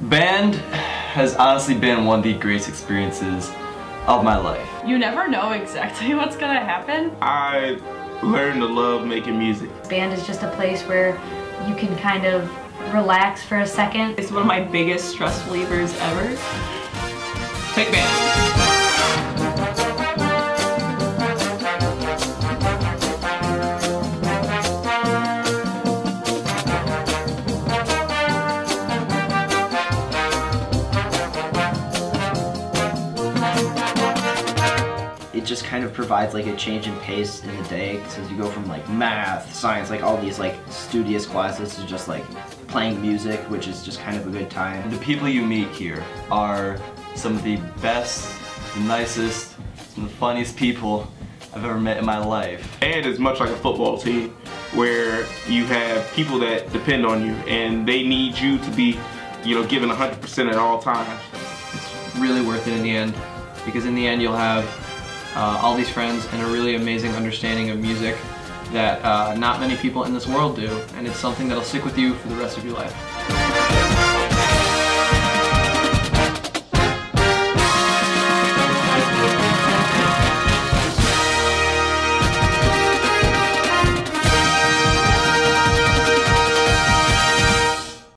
Band has honestly been one of the greatest experiences of my life. You never know exactly what's gonna happen. I learned to love making music. Band is just a place where you can kind of relax for a second. It's one of my biggest stress relievers ever. Take band. It just kind of provides like a change in pace in the day because you go from like math, science, like all these like studious classes to just like playing music, which is just kind of a good time. The people you meet here are some of the best, the nicest, some of the funniest people I've ever met in my life. And it's much like a football team where you have people that depend on you and they need you to be, you know, given 100% at all times. It's really worth it in the end because in the end you'll have uh, all these friends and a really amazing understanding of music that uh, not many people in this world do and it's something that'll stick with you for the rest of your life.